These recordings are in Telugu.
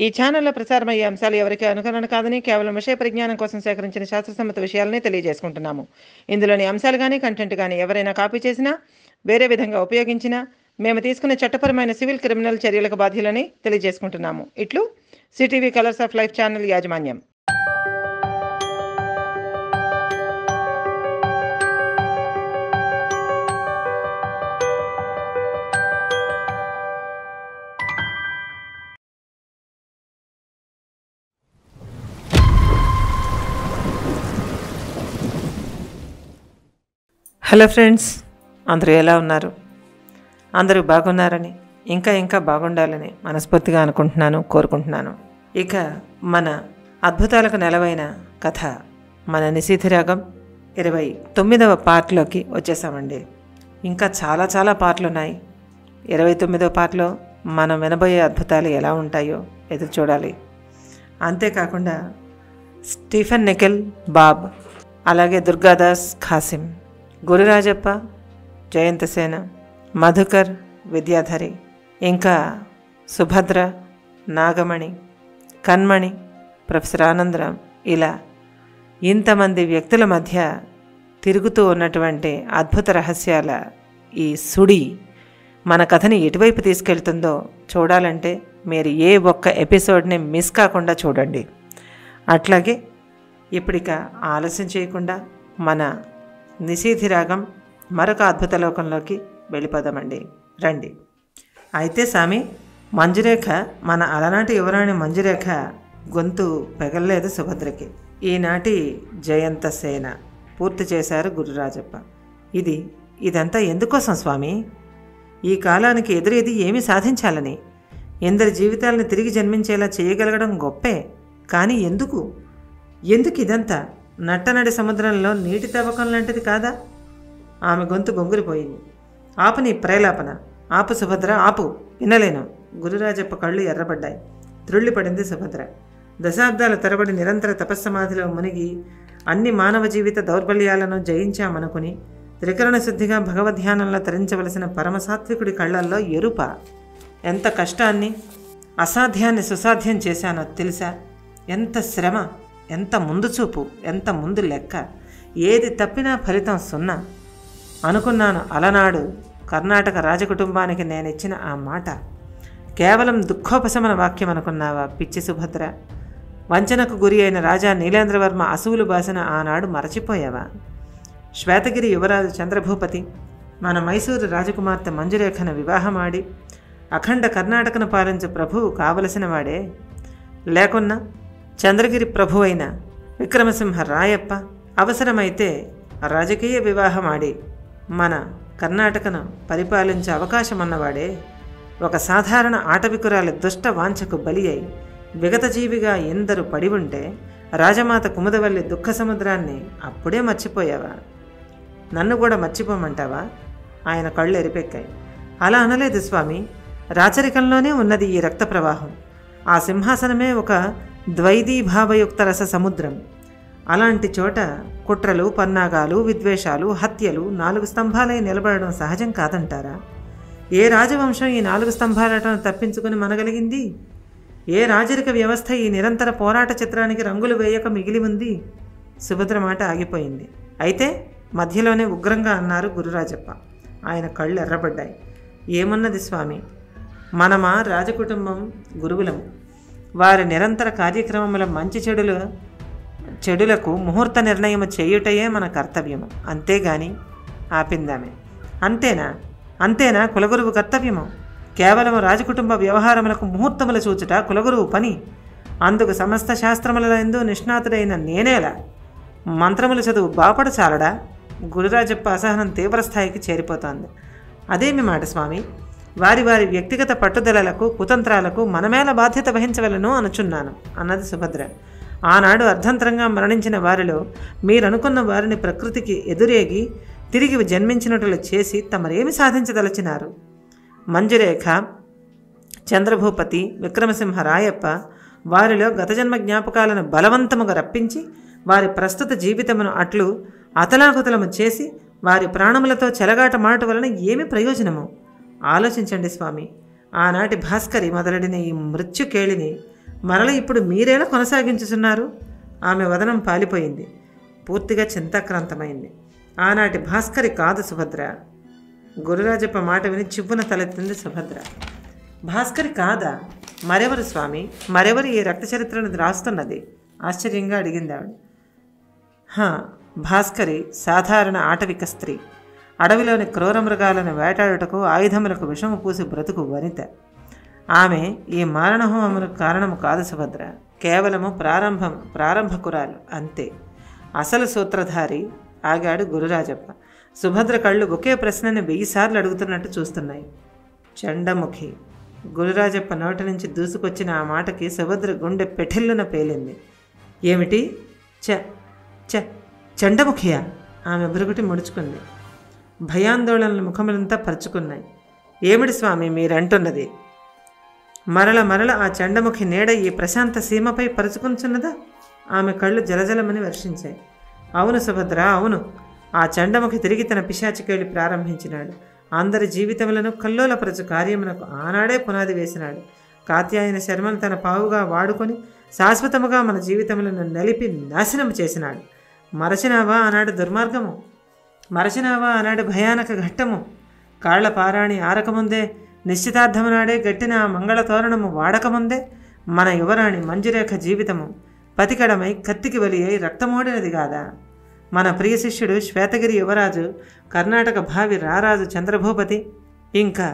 ఈ ఛానల్లో ప్రసారమయ్యే అంశాలు ఎవరికి అనుకరణ కాదని కేవలం విషయ పరిజ్ఞానం కోసం సేకరించిన శాస్త్రసమ్మత విషయాలనే తెలియజేసుకుంటున్నాము. ఇందులోని అంశాలు కానీ కంటెంట్ కానీ ఎవరైనా కాపీ చేసినా వేరే విధంగా ఉపయోగించినా మేము తీసుకున్న చట్టపరమైన సివిల్ క్రిమినల్ చర్యలకు బాధ్యులని తెలియజేసుకుంటున్నాము. ఇట్లు CTV colours of life channel యాజమాన్యం. హలో ఫ్రెండ్స్ అందరూ ఎలా ఉన్నారు? అందరూ బాగున్నారని ఇంకా ఇంకా బాగుండాలని మనస్ఫూర్తిగా అనుకుంటున్నాను కోరుకుంటున్నాను. ఇక మన అద్భుతాలకు నెలవైన కథ మన నిశీధిరాగం ఇరవై తొమ్మిదవ పార్ట్లోకి వచ్చేసామండి. ఇంకా చాలా చాలా పార్ట్లు ఉన్నాయి ఇరవై తొమ్మిదవ పార్ట్లో మనం వినబోయే అద్భుతాలు ఎలా ఉంటాయో ఎదురు చూడాలి. అంతేకాకుండా స్టీఫెన్ నికెల్ బాబ్ అలాగే దుర్గాదాస్ ఖాసిం గురురాజప్ప జయంతసేన మధుకర్ విద్యాధరి ఇంకా సుభద్ర నాగమణి కన్మణి ప్రొఫెసర్ ఆనందరాం ఇలా ఇంతమంది వ్యక్తుల మధ్య తిరుగుతూ ఉన్నటువంటి అద్భుత రహస్యాల ఈ సుడి మన కథని ఎటువైపు తీసుకెళ్తుందో చూడాలంటే మీరు ఏ ఒక్క ఎపిసోడ్ని మిస్ కాకుండా చూడండి. అట్లాగే ఇప్పుడిక ఆలస్యం చేయకుండా మన నిశీధిరాగం మరొక అద్భుత లోకంలోకి వెళ్ళిపోదామండి. రండి. అయితే స్వామి మంజురేఖ మన అలనాటి యువరాణి మంజురేఖ గొంతు పెగల్లేదు సుభద్రకి. ఈనాటి జయంత సేన. పూర్తి చేశారు గురురాజప్ప. ఇది ఇదంతా ఎందుకోసం స్వామి? ఈ కాలానికి ఎదురేది ఏమి సాధించాలని? ఎందరి జీవితాలను తిరిగి జన్మించేలా చేయగలగడం గొప్పే. కానీ ఎందుకు? ఎందుకు ఇదంతా? నట్టనడి సముద్రంలో నీటి తవ్వకం లాంటిది కాదా? ఆమె గొంతు గొంగురిపోయింది. ఆపు నీ ప్రేలాపన. ఆపు సుభద్ర ఆపు. వినలేను. గురురాజప్ప కళ్ళు ఎర్రబడ్డాయి. త్రుళ్ళిపడింది సుభద్ర. దశాబ్దాల తరబడి నిరంతర తపస్సమాధిలో మునిగి అన్ని మానవ జీవిత దౌర్బల్యాలను జయించామనుకుని త్రికరణ శుద్ధిగా భగవద్ధ్యానంలో తరించవలసిన పరమసాత్వికుడి కళ్ళల్లో ఎరుప. ఎంత కష్టాన్ని అసాధ్యాన్ని సుసాధ్యం చేశానో తెలుసా? ఎంత శ్రమ! ఎంత ముందు చూపు ఎంత ముందు లెక్క ఏది తప్పినా ఫలితం సున్నా. అనుకున్నాను అలనాడు కర్ణాటక రాజకుటుంబానికి నేనిచ్చిన ఆ మాట. కేవలం దుఃఖోపశమన వాక్యం అనుకున్నావా పిచ్చి సుభద్ర? వంచనకు గురి అయిన రాజా నీలేంద్రవర్మ అసువులు బాసిన ఆనాడు మరచిపోయావా? శ్వేతగిరి యువరాజు చంద్రభూపతి మన మైసూరు రాజకుమార్తె మంజురేఖను వివాహమాడి అఖండ కర్ణాటకను పాలించే ప్రభువు కావలసిన వాడే. లేకున్నా చంద్రగిరి ప్రభువైన విక్రమసింహ రాయప్ప అవసరమైతే రాజకీయ వివాహమాడి మన కర్ణాటకను పరిపాలించే అవకాశం ఉన్నవాడే ఒక సాధారణ ఆటవికురాలి దుష్ట వాంఛకు బలి అయి విగతజీవిగా ఎందరు పడి ఉంటే రాజమాత కుముదవల్లి దుఃఖ సముద్రాన్ని అప్పుడే మర్చిపోయావా? నన్ను కూడా మర్చిపోమంటావా? ఆయన కళ్ళు ఎరిపెక్కాయి. అలా అనలేదు స్వామి. రాచరికంలోనే ఉన్నది ఈ రక్త ప్రవాహం. ఆ సింహాసనమే ఒక ద్వైదీభావయుక్త రస సముద్రం అలాంటి చోట కుట్రలు పన్నాగాలు విద్వేషాలు హత్యలు నాలుగు స్తంభాలై నిలబడడం సహజం కాదంటారా? ఏ రాజవంశం ఈ నాలుగు స్తంభాలటను తప్పించుకుని మనగలిగింది? ఏ రాజరిక వ్యవస్థ ఈ నిరంతర పోరాట చిత్రానికి రంగులు వేయక మిగిలి ఉంది? సుభద్ర మాట ఆగిపోయింది. అయితే మధ్యలోనే ఉగ్రంగా అన్నారు గురురాజప్ప. ఆయన కళ్ళు ఎర్రబడ్డాయి ఏమున్నది స్వామి? మనమా రాజకుటుంబం గురువులము. వారి నిరంతర కార్యక్రమముల మంచి చెడులు చెడులకు ముహూర్త నిర్ణయం చేయుటయే మన కర్తవ్యము. అంతేగాని ఆపిందామే. అంతేనా? అంతేనా కులగురువు కర్తవ్యము? కేవలం రాజకుటుంబ వ్యవహారములకు ముహూర్తముల చూచుట కులగురువు పని. అందుకు సమస్త శాస్త్రముల ఎందు నిష్ణాతుడైన నేనేలా? మంత్రములు చదువు బాపడ చాలడా? గురురాజప్ప అసహనం తీవ్రస్థాయికి చేరిపోతోంది. అదేమి మాట స్వామి? వారి వారి వ్యక్తిగత పట్టుదలలకు కుతంత్రాలకు మనమేల బాధ్యత వహించవలను అనుచున్నాను అన్నది సుభద్ర. ఆనాడు అర్ధంతరంగా మరణించిన వారిలో మీరనుకున్న వారిని ప్రకృతికి ఎదురేగి తిరిగి జన్మించినట్లు చేసి తమరేమి సాధించదలచినారు? మంజురేఖ చంద్రభూపతి విక్రమసింహ రాయప్ప వారిలో గత జన్మ జ్ఞాపకాలను బలవంతముగా రప్పించి వారి ప్రస్తుత జీవితమును అట్లు అతలాకుతలము చేసి వారి ప్రాణములతో చెలగాట మాట వలన ఏమి ప్రయోజనము? ఆలోచించండి స్వామి. ఆనాటి భాస్కరి మొదలడిన ఈ మృత్యుకేళిని మరల ఇప్పుడు మీరేలా కొనసాగించుచున్నారు? ఆమె వదనం పాలిపోయింది. పూర్తిగా చింతాక్రాంతమైంది. ఆనాటి భాస్కరి కాదు సుభద్ర. గురురాజప్ప మాట విని చివ్వున తలెత్తింది సుభద్ర. భాస్కరి కాదా? మరెవరు స్వామి? మరెవరు ఈ రక్త చరిత్రను రాస్తున్నది? ఆశ్చర్యంగా అడిగింది ఆవిడ భాస్కరి సాధారణ ఆటవిక స్త్రీ. అడవిలోని క్రూర మృగాలను వేటాడుటకు ఆయుధములకు విషము పూసి బ్రతుకు వనిత. ఆమె ఈ మారణహోమములకు కారణము కాదు సుభద్ర. కేవలము ప్రారంభం ప్రారంభకురాలు అంతే. అసలు సూత్రధారి ఆగాడు గురురాజప్ప. సుభద్ర కళ్ళు ఒకే ప్రశ్నని వెయ్యిసార్లు అడుగుతున్నట్టు చూస్తున్నాయి. చండముఖి. గురురాజప్ప నోటి నుంచి దూసుకొచ్చిన ఆ మాటకి సుభద్ర గుండె పెఠిల్లున పేలింది. ఏమిటి? చ చ చండముఖియా? ఆమె బురుగుటి ముడుచుకుంది. భయాందోళనల ముఖములంతా పరుచుకున్నాయి. ఏమిటి స్వామి మీరంటున్నది? మరల మరల ఆ చండముఖి నీడ ఈ ప్రశాంత సీమపై పరుచుకుంచున్నదా? ఆమె కళ్ళు జలజలమని వర్షించాయి. అవును సుభద్ర అవును. ఆ చండముఖి తిరిగి తన పిశాచికేళి ప్రారంభించినాడు. అందరి జీవితములను కల్లోలపరచు కార్యమునకు ఆనాడే పునాది వేసినాడు. కాత్యాయన శర్మను తన పావుగా వాడుకొని శాశ్వతముగా మన జీవితములను నలిపి నాశనం చేసినాడు. మరచినావా ఆనాడు దుర్మార్గము? మరచినావా అన్నాడు భయానక ఘట్టము. కాళ్ళ పారాణి ఆరకముందే నిశ్చితార్థము నాడే గట్టిన ఆ మంగళ తోరణము వాడకముందే మన యువరాణి మంజురేఖ జీవితము పతికడమై కత్తికి బలి అయి రక్తమోడినది కాదా మన ప్రియ శిష్యుడు శ్వేతగిరి యువరాజు కర్ణాటక భావి రారాజు చంద్రభూపతి ఇంకా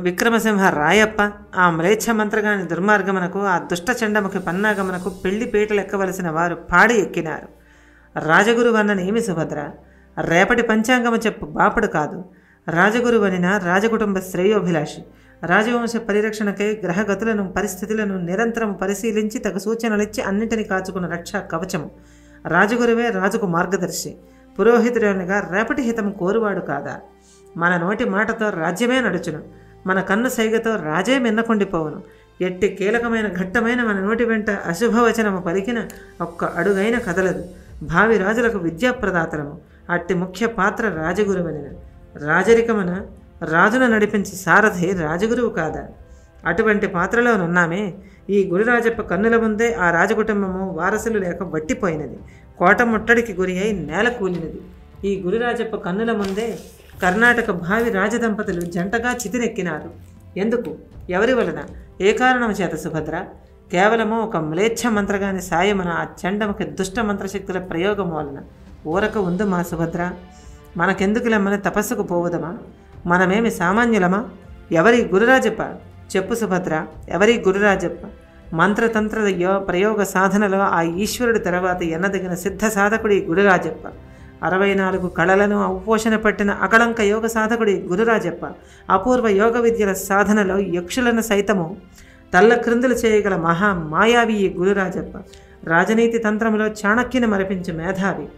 విక్రమసింహ రాయప్ప ఆ మ్లేచ్ఛ మంత్రగాని దుర్మార్గమునకు ఆ దుష్ట చండముఖి పన్నాగమునకు పెళ్ళి పీటలు ఎక్కవలసిన వారు పాడి ఎక్కినారు రాజగురువన్ననేమి సుభద్ర రేపటి పంచాంగమ చెప్పు బాపడు కాదు. రాజగురువనిన రాజకుటుంబ శ్రేయోభిలాషి. రాజవంశ పరిరక్షణకై గ్రహగతులను పరిస్థితులను నిరంతరం పరిశీలించి తగు సూచనలిచ్చి అన్నింటినీ కాచుకున్న రక్షా కవచము. రాజగురువే రాజుకు మార్గదర్శి. పురోహితుడనిగా రేపటి హితం కోరువాడు కాదా? మన నోటి మాటతో రాజ్యమే నడుచును. మన కన్ను సైగతో రాజే మిన్నకుండిపోవును. ఎట్టి కీలకమైన ఘట్టమైన మన నోటి వెంట అశుభవచనము పలికిన ఒక్క అడుగైన కదలదు. భావి రాజులకు విద్యాప్రదాతలము. అట్టి ముఖ్య పాత్ర రాజగురువనిన. రాజరికమున రాజును నడిపించి సారథి రాజగురువు కాదా. అటువంటి పాత్రలోనున్నామే ఈ గురిరాజప్ప కన్నుల ముందే ఆ రాజకుటుంబము వారసులు లేక వట్టిపోయినది. కోట ముట్టడికి గురి అయి నేల కూలినది. ఈ గురిరాజప్ప కన్నుల ముందే కర్ణాటక భావి రాజదంపతులు జంటగా చితిరెక్కినారు ఎందుకు? ఎవరి వలన? ఏ కారణం చేత సుభద్ర? కేవలము ఒక మ్లేచ్ఛ మంత్రగాని సాయమున ఆ చండముకి దుష్ట మంత్రశక్తుల ప్రయోగం వలన ఊరక ఉంది మా సుభద్ర. మనకెందుకులమ్మని తపస్సుకు పోవుదమా? మనమేమి సామాన్యులమా? ఎవరి గురురాజప్ప? చెప్పు సుభద్ర ఎవరి గురురాజప్ప? మంత్రతంత్ర యో ప్రయోగ సాధనలో ఆ ఈశ్వరుడి తర్వాత ఎన్నదగిన సిద్ధ సాధకుడి గురురాజప్ప. అరవై నాలుగు కళలను అవపోషణ పట్టిన అకళంక యోగ సాధకుడి గురురాజప్ప. అపూర్వ యోగ విద్యల సాధనలో యక్షులను సైతము తల్ల క్రిందులు చేయగల మహా మాయావి ఈ గురురాజప్ప. రాజనీతి తంత్రములో చాణక్యను మరపించి మేధావి.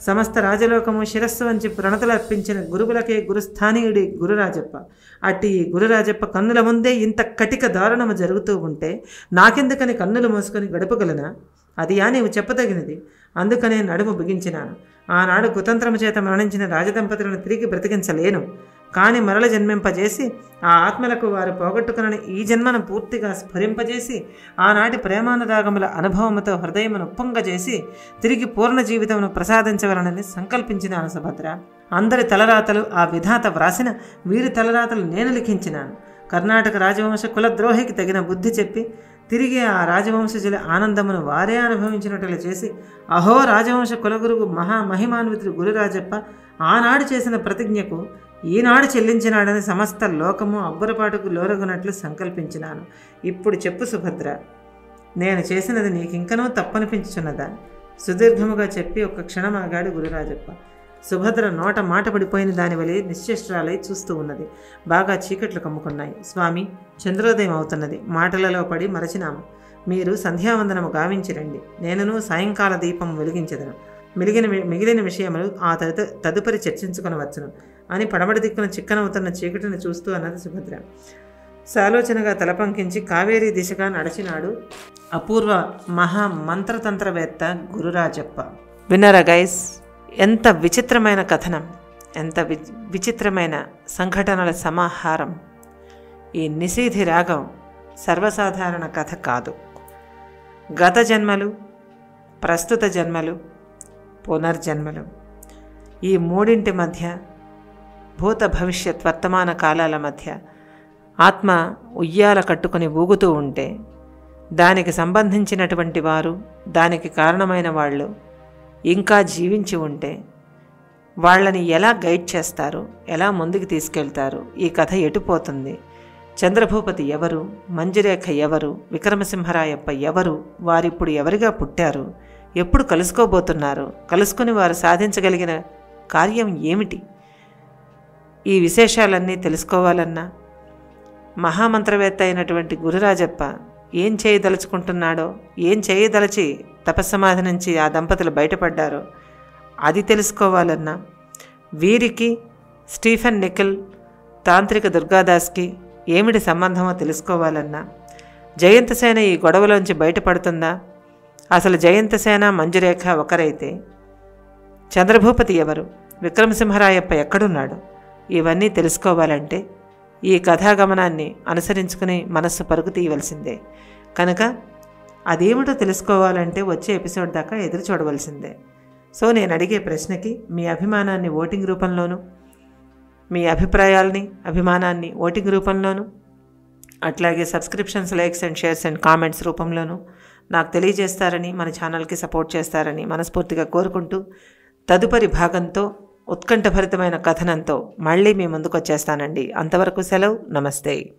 సమస్త రాజలోకము శిరస్సు వంచి ప్రణతులర్పించిన గురువులకే గురుస్థానీయుడి గురురాజప్ప. అట్టి ఈ గురురాజప్ప కన్నుల ముందే ఇంత కటిక దారుణము జరుగుతూ ఉంటే నాకెందుకని కన్నులు మూసుకొని గడపగలనా? అది యా నీవు చెప్పదగినది. అందుకనే నడుము బిగించినాను. ఆనాడు కుతంత్రము చేత మరణించిన రాజదంపతులను తిరిగి బ్రతికించలేను. కాని మరల జన్మింపజేసి ఆ ఆత్మలకు వారు పోగొట్టుకునని ఈ జన్మను పూర్తిగా స్ఫురింపజేసి ఆనాటి ప్రేమానురాగముల అనుభవముతో హృదయమును ఉప్పొంగజేసి తిరిగి పూర్ణ జీవితమును ప్రసాదించవలనని సంకల్పించినాను సుభద్ర. అందరి తలరాతలు ఆ విధాత వ్రాసిన వీరి తలరాతలు నేను లిఖించినాను. కర్ణాటక రాజవంశ కులద్రోహికి తగిన బుద్ధి చెప్పి తిరిగి ఆ రాజవంశజుల ఆనందమును వారే అనుభవించినట్లు చేసి అహో రాజవంశ కులగురువు మహామహిమాన్వితుడు గురురాజప్ప ఆనాడు చేసిన ప్రతిజ్ఞకు ఈనాడు చెల్లించినాడని సమస్త లోకము అబ్బురపాటుకు లోరగునట్లు సంకల్పించినాను. ఇప్పుడు చెప్పు సుభద్ర నేను చేసినది నీకింకనూ తప్పనిపించుచున్నదా? సుదీర్ఘముగా చెప్పి ఒక క్షణం ఆగాడు గురురాజప్ప. సుభద్ర నోట మాట పడిపోయిన దాని వలె నిశ్చేష్టాలై చూస్తూ ఉన్నది. బాగా చీకట్లు కమ్ముకున్నాయి. స్వామి చంద్రోదయం అవుతున్నది. మాటలలో పడి మరచినాము. మీరు సంధ్యావందనము గావించిరండి. నేనును సాయంకాల దీపం వెలిగించదను. మిగిలిన మిగిలిన విషయములు ఆ తదు తదుపరి చర్చించుకొనవచ్చును అని పడమటి దిక్కున చిక్కనవుతున్న చీకటిని చూస్తూ అన్నది సుభద్ర. సాలోచనగా తలపంకించి కావేరీ దిశగా నడిచినాడు అపూర్వ మహా మంత్రతంత్రవేత్త గురురాజప్ప. విన్నారా గైస్? ఎంత విచిత్రమైన కథనం ఎంత వి విచిత్రమైన సంఘటనల సమాహారం. ఈ నిశీధి రాగం సర్వసాధారణ కథ కాదు. గత జన్మలు ప్రస్తుత జన్మలు పునర్జన్మలు. ఈ మూడింటి మధ్య భూత భవిష్యత్ వర్తమాన కాలాల మధ్య ఆత్మ ఉయ్యాల కట్టుకొని ఊగుతూ ఉంటే దానికి సంబంధించినటువంటి వారు దానికి కారణమైన వాళ్ళు ఇంకా జీవించి ఉంటే వాళ్ళని ఎలా గైడ్ చేస్తారు ఎలా ముందుకు తీసుకెళ్తారు ఈ కథ ఎటుపోతుంది చంద్రభూపతి ఎవరు? మంజురేఖ ఎవరు? విక్రమసింహరాయప్ప ఎవరు? వారిప్పుడు ఎవరిగా పుట్టారు? ఎప్పుడు కలుసుకోబోతున్నారు? కలుసుకుని వారు సాధించగలిగిన కార్యం ఏమిటి? ఈ విశేషాలన్నీ తెలుసుకోవాలన్నా? మహామంత్రవేత్త అయినటువంటి గురురాజప్ప ఏం చేయదలుచుకుంటున్నాడో ఏం చేయదలచి తపస్సమాధి నుంచి ఆ దంపతులు బయటపడ్డారో అది తెలుసుకోవాలన్నా? వీరికి స్టీఫెన్ నిఖిల్ తాంత్రిక దుర్గాదాస్కి ఏమిటి సంబంధమో తెలుసుకోవాలన్నా? జయంతసేన ఈ గొడవలోంచి బయటపడుతుందా? అసలు జయంతసేన మంజురేఖ ఒకరైతే చంద్రభూపతి ఎవరు? విక్రమసింహరాయప్ప ఎక్కడున్నాడు? ఇవన్నీ తెలుసుకోవాలంటే ఈ కథాగమనాన్ని అనుసరించుకుని మనస్సు పరుగు తీయవలసిందే. కనుక అదేమిటో తెలుసుకోవాలంటే వచ్చే ఎపిసోడ్ దాకా ఎదురు చూడవలసిందే. సో నేను అడిగే ప్రశ్నకి మీ అభిమానాన్ని ఓటింగ్ రూపంలోనూ మీ అభిప్రాయాల్ని అభిమానాన్ని ఓటింగ్ రూపంలోనూ అట్లాగే subscriptions likes and shares and comments రూపంలోనూ నాకు తెలియజేస్తారని మన ఛానల్కి సపోర్ట్ చేస్తారని మనస్ఫూర్తిగా కోరుకుంటూ తదుపరి భాగంతో ఉత్కంఠభరితమైన కథనంతో మళ్ళీ మీ ముందుకు వచ్చేస్తానండి అంతవరకు సెలవు. నమస్తే.